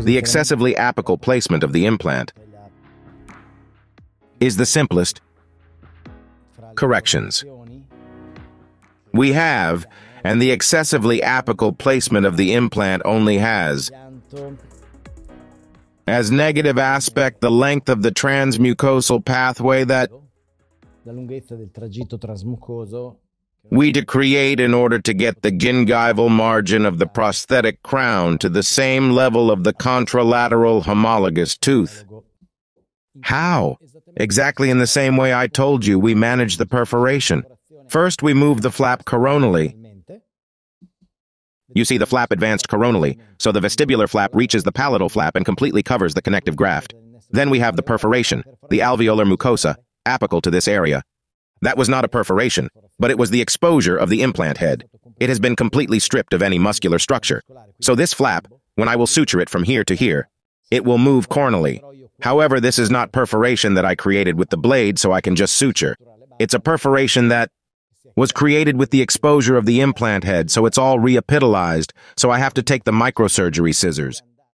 The excessively apical placement of the implant is the simplest corrections. We have, and the excessively apical placement of the implant only has, as negative aspect the length of the transmucosal pathway that we to create in order to get the gingival margin of the prosthetic crown to the same level of the contralateral homologous tooth. How? Exactly in the same way I told you we manage the perforation. First, we move the flap coronally. You see the flap advanced coronally, so the vestibular flap reaches the palatal flap and completely covers the connective graft. Then we have the perforation, the alveolar mucosa, apical to this area. That was not a perforation, but it was the exposure of the implant head. It has been completely stripped of any muscular structure. So this flap, when I will suture it from here to here, it will move coronally. However, this is not perforation that I created with the blade so I can just suture. It's a perforation that was created with the exposure of the implant head, so it's all reepithelialized, so I have to take the microsurgery scissors.